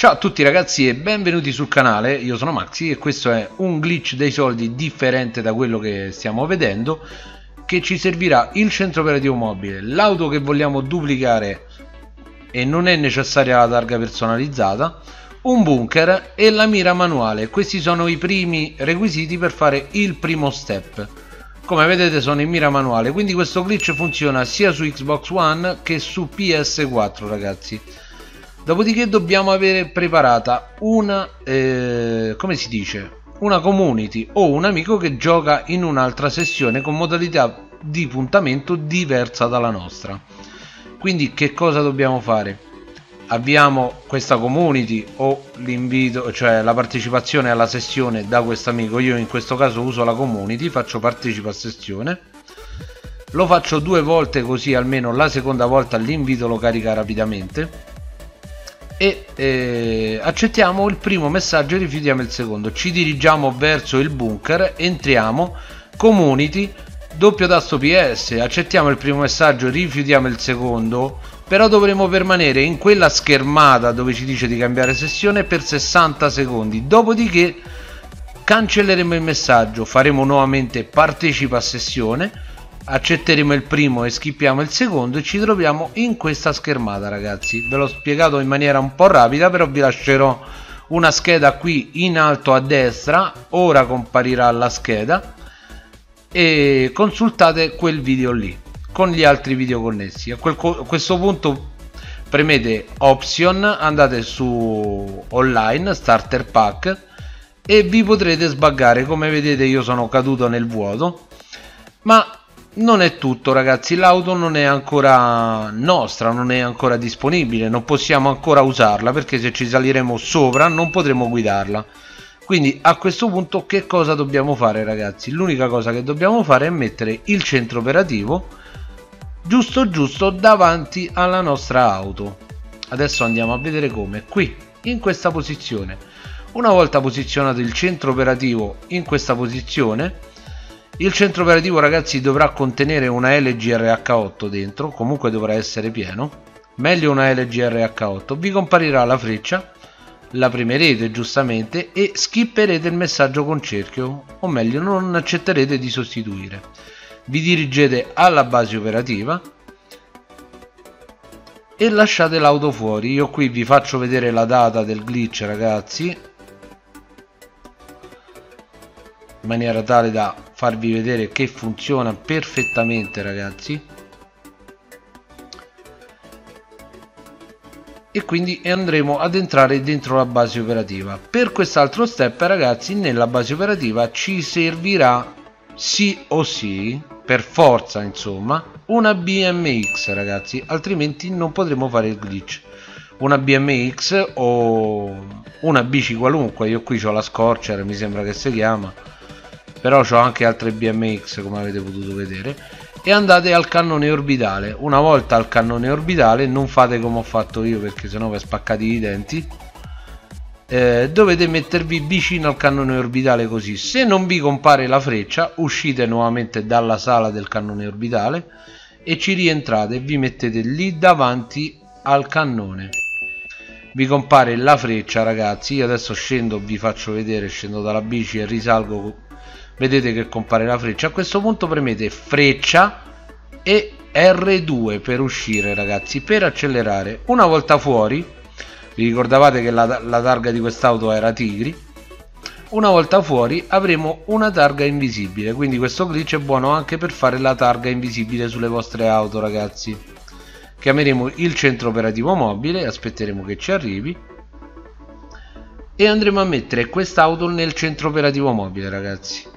Ciao a tutti ragazzi e benvenuti sul canale, io sono Maxi e questo è un glitch dei soldi differente da quello che stiamo vedendo che ci servirà il centro operativo mobile, l'auto che vogliamo duplicare e non è necessaria la targa personalizzata, un bunker e la mira manuale, questi sono i primi requisiti per fare il primo step. Come vedete sono in mira manuale. Quindi questo glitch funziona sia su Xbox One che su PS4 ragazzi dopodiché dobbiamo avere preparata una eh, come si dice? Una community o un amico che gioca in un'altra sessione con modalità di puntamento diversa dalla nostra. Quindi che cosa dobbiamo fare? Avviamo questa community o l'invito cioè la partecipazione alla sessione da questo amico. Io in questo caso uso la community faccio partecipa a sessione. Lo faccio due volte così almeno la seconda volta l'invito lo carica rapidamente e eh, accettiamo il primo messaggio e rifiutiamo il secondo. Ci dirigiamo verso il bunker entriamo community doppio tasto ps accettiamo il primo messaggio rifiutiamo il secondo. Però dovremo permanere in quella schermata dove ci dice di cambiare sessione per 60 secondi. Dopodiché cancelleremo il messaggio faremo nuovamente partecipa a sessione accetteremo il primo e skippiamo il secondo e ci troviamo in questa schermata ragazzi. Ve l'ho spiegato in maniera un po' rapida però vi lascerò una scheda qui in alto a destra. Ora comparirà la scheda. E consultate quel video lì con gli altri video connessi a, quel, a questo punto premete option andate su online starter pack e vi potrete sbaggare. Come vedete io sono caduto nel vuoto. Ma non è tutto ragazzi. L'auto non è ancora nostra non è ancora disponibile. Non possiamo ancora usarla perché se ci saliremo sopra non potremo guidarla. Quindi a questo punto che cosa dobbiamo fare ragazzi? L'unica cosa che dobbiamo fare è mettere il centro operativo giusto giusto davanti alla nostra auto. Adesso andiamo a vedere come. Qui in questa posizione. Una volta posizionato il centro operativo in questa posizione il centro operativo ragazzi dovrà contenere una LGRH8 dentro, comunque dovrà essere pieno. Meglio una LGRH8. Vi comparirà la freccia, la premerete giustamente e skipperete il messaggio con cerchio, o meglio non accetterete di sostituire. Vi dirigete alla base operativa e lasciate l'auto fuori. Io qui vi faccio vedere la data del glitch ragazzi, in maniera tale da farvi vedere che funziona perfettamente ragazzi. E quindi andremo ad entrare dentro la base operativa. Per quest'altro step ragazzi nella base operativa ci servirà sì o sì per forza insomma una BMX ragazzi. Altrimenti non potremo fare il glitch. Una BMX o una bici qualunque. Io qui ho la Scorcher mi sembra che si chiama però ho anche altre BMX come avete potuto vedere. E andate al cannone orbitale. Una volta al cannone orbitale non fate come ho fatto io perché sennò vi spaccate i denti eh, dovete mettervi vicino al cannone orbitale così. Se non vi compare la freccia uscite nuovamente dalla sala del cannone orbitale e ci rientrate e vi mettete lì davanti al cannone. Vi compare la freccia ragazzi. Io adesso scendo vi faccio vedere scendo dalla bici e risalgo vedete che compare la freccia. A questo punto premete freccia e R2 per uscire ragazzi per accelerare. Una volta fuori vi ricordavate che la, la targa di quest'auto era Tigri? Una volta fuori avremo una targa invisibile. Quindi questo glitch è buono anche per fare la targa invisibile sulle vostre auto ragazzi. Chiameremo il centro operativo mobile aspetteremo che ci arrivi. E andremo a mettere quest'auto nel centro operativo mobile ragazzi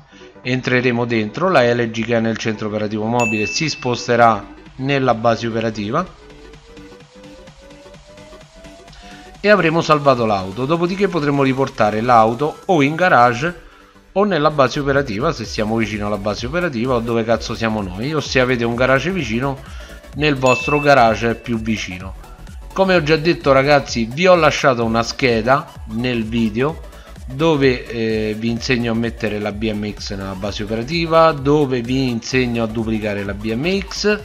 entreremo dentro la LG che è nel centro operativo mobile si sposterà nella base operativa e avremo salvato l'auto. Dopodiché potremo riportare l'auto o in garage o nella base operativa se siamo vicino alla base operativa o dove cazzo siamo noi o se avete un garage vicino nel vostro garage più vicino. Come ho già detto ragazzi vi ho lasciato una scheda nel video dove eh, vi insegno a mettere la BMX nella base operativa dove vi insegno a duplicare la BMX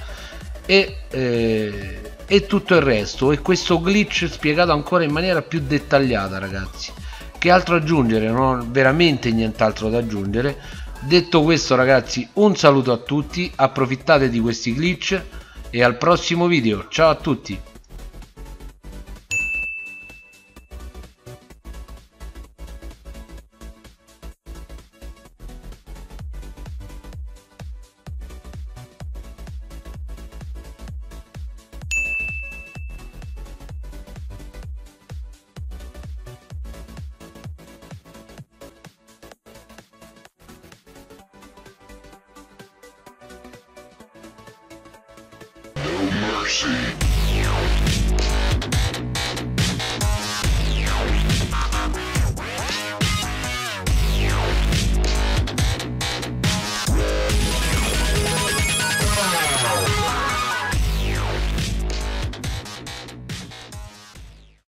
e eh, e tutto il resto. E questo glitch spiegato ancora in maniera più dettagliata ragazzi. Che altro aggiungere? Non ho veramente nient'altro da aggiungere. Detto questo ragazzi un saluto a tutti. Approfittate di questi glitch e al prossimo video. Ciao a tutti mercy.